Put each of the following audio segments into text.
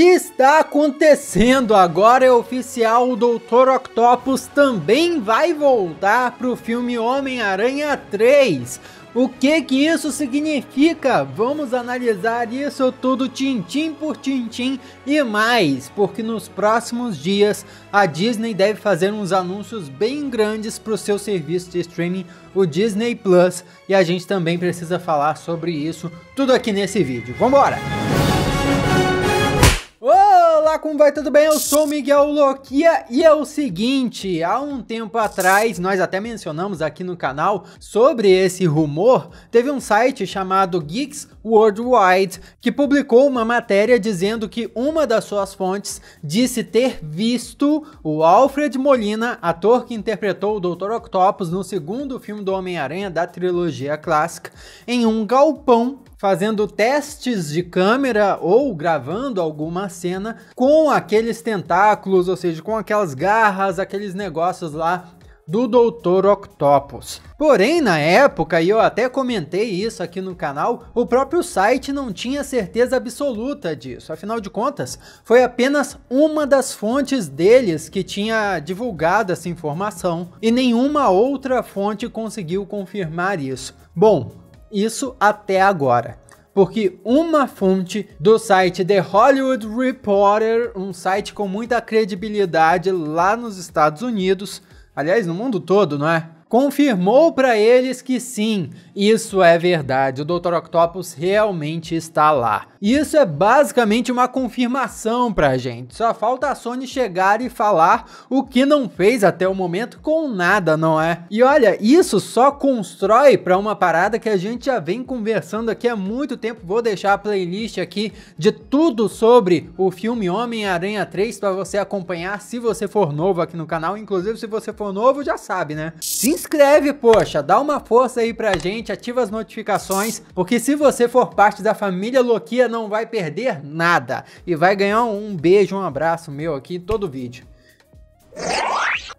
Está acontecendo agora, é oficial, o Dr. Octopus também vai voltar para o filme Homem-Aranha 3. O que que isso significa? Vamos analisar isso tudo tintim por tintim e mais, porque nos próximos dias a Disney deve fazer uns anúncios bem grandes para o seu serviço de streaming, o Disney Plus, e a gente também precisa falar sobre isso tudo aqui nesse vídeo. Vambora! Olá, como vai? Tudo bem? Eu sou Miguel Loquia e é o seguinte, há um tempo atrás, nós até mencionamos aqui no canal sobre esse rumor, teve um site chamado Geeks Worldwide que publicou uma matéria dizendo que uma das suas fontes disse ter visto o Alfred Molina, ator que interpretou o Dr. Octopus no segundo filme do Homem-Aranha da trilogia clássica, em um galpão fazendo testes de câmera ou gravando alguma cena com aqueles tentáculos, ou seja, com aquelas garras, aqueles negócios lá do Dr. Octopus. Porém, na época, e eu até comentei isso aqui no canal, o próprio site não tinha certeza absoluta disso. Afinal de contas, foi apenas uma das fontes deles que tinha divulgado essa informação e nenhuma outra fonte conseguiu confirmar isso. Bom, isso até agora porque uma fonte do site The Hollywood Reporter, um site com muita credibilidade lá nos Estados Unidos, aliás, no mundo todo, não é? Confirmou para eles que sim, isso é verdade, o Dr. Octopus realmente está lá. Isso é basicamente uma confirmação pra gente, só falta a Sony chegar e falar o que não fez até o momento com nada, não é? E olha, isso só constrói para uma parada que a gente já vem conversando aqui há muito tempo, vou deixar a playlist aqui de tudo sobre o filme Homem-Aranha 3 para você acompanhar se você for novo aqui no canal, inclusive se você for novo já sabe, né? Se inscreve, poxa, dá uma força aí pra gente, ativa as notificações, porque se você for parte da família Loquia, não vai perder nada. E vai ganhar um beijo, um abraço meu aqui todo vídeo.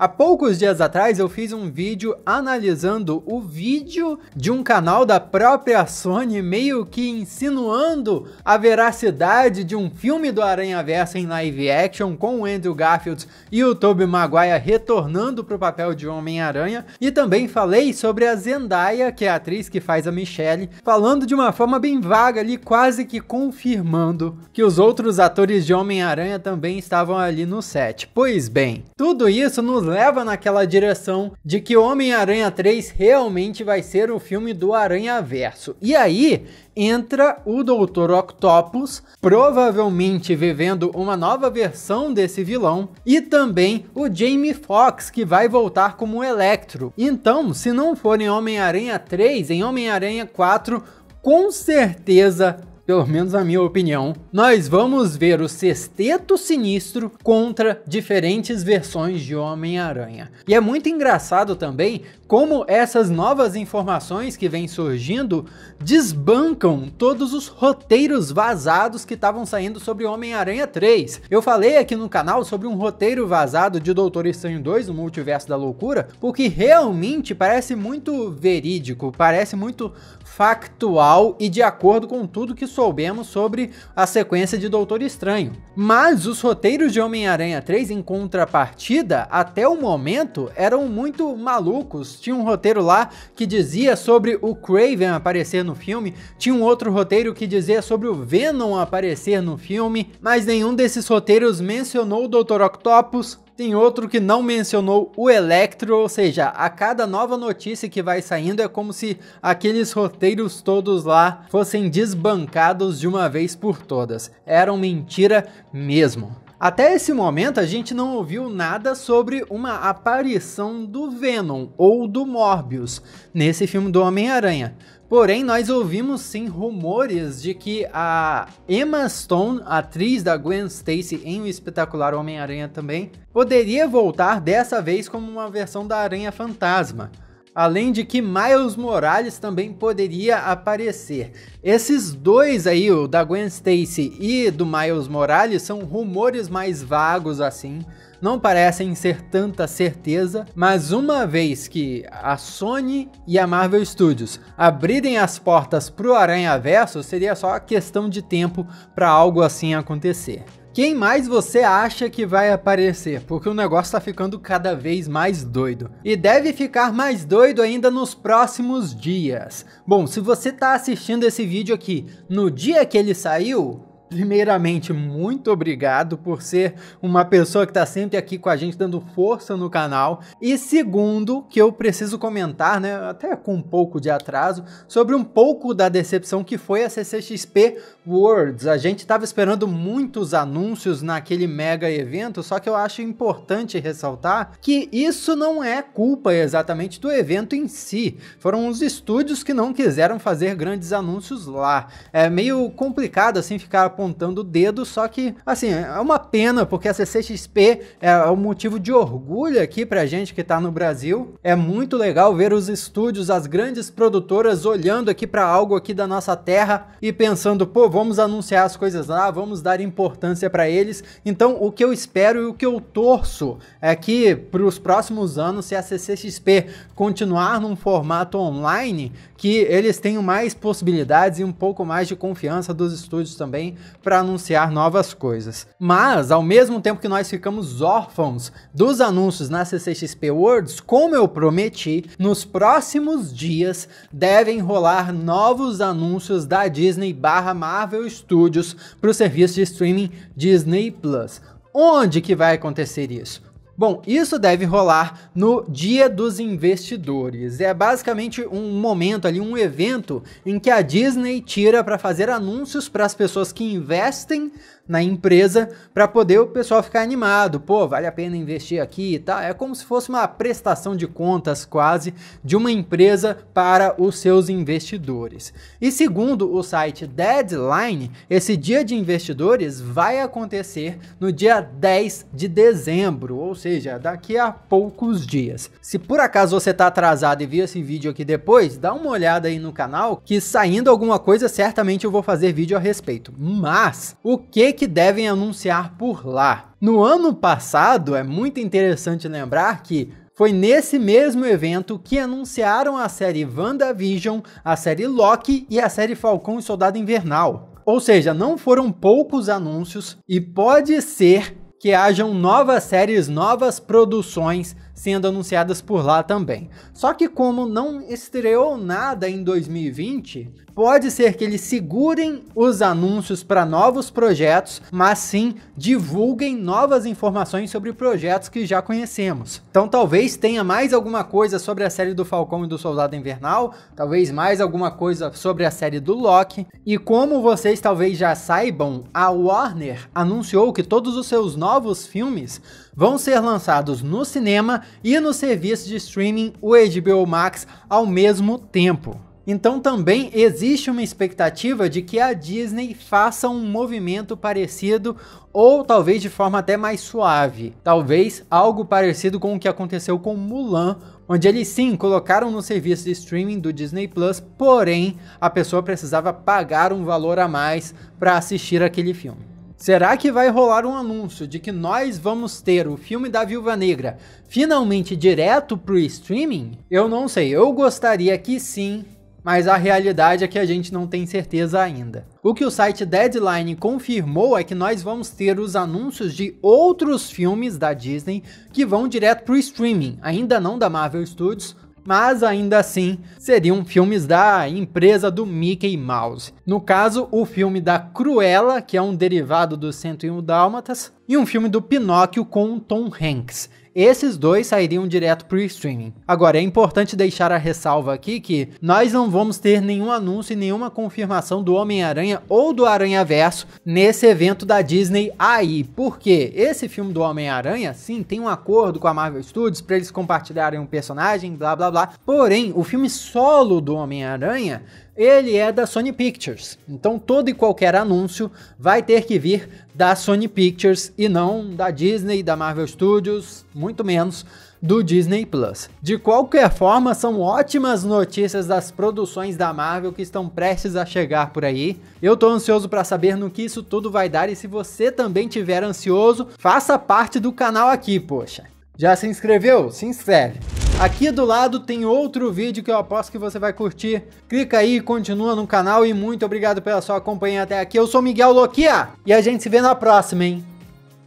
Há poucos dias atrás eu fiz um vídeo analisando o vídeo de um canal da própria Sony meio que insinuando a veracidade de um filme do Aranha Versa em live action com o Andrew Garfield e o Tobey Maguire retornando para o papel de Homem-Aranha e também falei sobre a Zendaya, que é a atriz que faz a Michelle, falando de uma forma bem vaga ali, quase que confirmando que os outros atores de Homem-Aranha também estavam ali no set. Pois bem, tudo isso nos leva naquela direção de que Homem-Aranha 3 realmente vai ser o filme do Aranha Verso. E aí entra o Dr. Octopus, provavelmente vivendo uma nova versão desse vilão, e também o Jamie Foxx, que vai voltar como Electro. Então, se não for em Homem-Aranha 3, em Homem-Aranha 4, com certeza pelo menos a minha opinião, nós vamos ver o Sexteto Sinistro contra diferentes versões de Homem-Aranha. E é muito engraçado também como essas novas informações que vêm surgindo desbancam todos os roteiros vazados que estavam saindo sobre Homem-Aranha 3. Eu falei aqui no canal sobre um roteiro vazado de Doutor Estranho 2, o Multiverso da Loucura, porque realmente parece muito verídico, parece muito factual e de acordo com tudo que soubemos sobre a sequência de Doutor Estranho. Mas os roteiros de Homem-Aranha 3 em contrapartida, até o momento, eram muito malucos. Tinha um roteiro lá que dizia sobre o Craven aparecer no filme, tinha um outro roteiro que dizia sobre o Venom aparecer no filme, mas nenhum desses roteiros mencionou o Dr. Octopus, tem outro que não mencionou o Electro, ou seja, a cada nova notícia que vai saindo é como se aqueles roteiros todos lá fossem desbancados de uma vez por todas. Eram mentira mesmo. Até esse momento a gente não ouviu nada sobre uma aparição do Venom ou do Morbius nesse filme do Homem-Aranha. Porém, nós ouvimos sim rumores de que a Emma Stone, atriz da Gwen Stacy em O Espetacular Homem-Aranha também, poderia voltar dessa vez como uma versão da Aranha Fantasma. Além de que Miles Morales também poderia aparecer. Esses dois aí, o da Gwen Stacy e do Miles Morales, são rumores mais vagos assim não parecem ser tanta certeza, mas uma vez que a Sony e a Marvel Studios abrirem as portas para o Aranha Verso, seria só questão de tempo para algo assim acontecer. Quem mais você acha que vai aparecer? Porque o negócio tá ficando cada vez mais doido. E deve ficar mais doido ainda nos próximos dias. Bom, se você tá assistindo esse vídeo aqui no dia que ele saiu, Primeiramente, muito obrigado por ser uma pessoa que está sempre aqui com a gente dando força no canal. E segundo, que eu preciso comentar, né, até com um pouco de atraso, sobre um pouco da decepção que foi a CCXP Worlds. A gente estava esperando muitos anúncios naquele mega evento, só que eu acho importante ressaltar que isso não é culpa exatamente do evento em si. Foram os estúdios que não quiseram fazer grandes anúncios lá. É meio complicado assim ficar apontando o dedo, só que, assim, é uma pena, porque a CCXP é um motivo de orgulho aqui pra gente que tá no Brasil. É muito legal ver os estúdios, as grandes produtoras olhando aqui para algo aqui da nossa terra e pensando, pô, vamos anunciar as coisas lá, vamos dar importância para eles. Então, o que eu espero e o que eu torço é que para os próximos anos, se a CCXP continuar num formato online, que eles tenham mais possibilidades e um pouco mais de confiança dos estúdios também para anunciar novas coisas. Mas, ao mesmo tempo que nós ficamos órfãos dos anúncios na CCXP Worlds, como eu prometi, nos próximos dias devem rolar novos anúncios da Disney barra Marvel Studios para o serviço de streaming Disney Plus. Onde que vai acontecer isso? Bom, isso deve rolar no Dia dos Investidores. É basicamente um momento ali, um evento em que a Disney tira para fazer anúncios para as pessoas que investem na empresa para poder o pessoal ficar animado. Pô, vale a pena investir aqui e tal. É como se fosse uma prestação de contas quase de uma empresa para os seus investidores. E segundo o site Deadline, esse dia de investidores vai acontecer no dia 10 de dezembro, ou seja, daqui a poucos dias. Se por acaso você está atrasado e viu esse vídeo aqui depois, dá uma olhada aí no canal que saindo alguma coisa certamente eu vou fazer vídeo a respeito. Mas o que que devem anunciar por lá. No ano passado, é muito interessante lembrar que foi nesse mesmo evento que anunciaram a série WandaVision, a série Loki e a série Falcão e Soldado Invernal. Ou seja, não foram poucos anúncios e pode ser que hajam novas séries, novas produções sendo anunciadas por lá também. Só que como não estreou nada em 2020, pode ser que eles segurem os anúncios para novos projetos, mas sim divulguem novas informações sobre projetos que já conhecemos. Então talvez tenha mais alguma coisa sobre a série do Falcão e do Soldado Invernal, talvez mais alguma coisa sobre a série do Loki. E como vocês talvez já saibam, a Warner anunciou que todos os seus novos filmes vão ser lançados no cinema e no serviço de streaming o HBO Max ao mesmo tempo. Então também existe uma expectativa de que a Disney faça um movimento parecido ou talvez de forma até mais suave. Talvez algo parecido com o que aconteceu com Mulan, onde eles sim colocaram no serviço de streaming do Disney Plus, porém a pessoa precisava pagar um valor a mais para assistir aquele filme. Será que vai rolar um anúncio de que nós vamos ter o filme da Viúva Negra finalmente direto pro streaming? Eu não sei, eu gostaria que sim, mas a realidade é que a gente não tem certeza ainda. O que o site Deadline confirmou é que nós vamos ter os anúncios de outros filmes da Disney que vão direto para o streaming, ainda não da Marvel Studios, mas ainda assim seriam filmes da empresa do Mickey Mouse. No caso, o filme da Cruella, que é um derivado do 101 Dálmatas, e um filme do Pinóquio com Tom Hanks. Esses dois sairiam direto para o streaming. Agora, é importante deixar a ressalva aqui que nós não vamos ter nenhum anúncio e nenhuma confirmação do Homem-Aranha ou do Aranha-Verso nesse evento da Disney aí. Porque esse filme do Homem-Aranha, sim, tem um acordo com a Marvel Studios para eles compartilharem um personagem, blá blá blá. Porém, o filme solo do Homem-Aranha ele é da Sony Pictures. Então todo e qualquer anúncio vai ter que vir da Sony Pictures e não da Disney, da Marvel Studios, muito menos do Disney Plus. De qualquer forma, são ótimas notícias das produções da Marvel que estão prestes a chegar por aí. Eu tô ansioso para saber no que isso tudo vai dar e se você também tiver ansioso, faça parte do canal aqui, poxa. Já se inscreveu? Se inscreve. Aqui do lado tem outro vídeo que eu aposto que você vai curtir. Clica aí, continua no canal e muito obrigado pela sua companhia até aqui. Eu sou Miguel Loquia e a gente se vê na próxima, hein?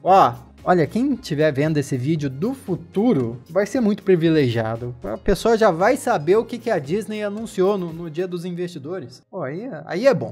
Ó, Olha, quem estiver vendo esse vídeo do futuro vai ser muito privilegiado. A pessoa já vai saber o que, a Disney anunciou no, no dia dos investidores. Pô, aí, é, aí é bom.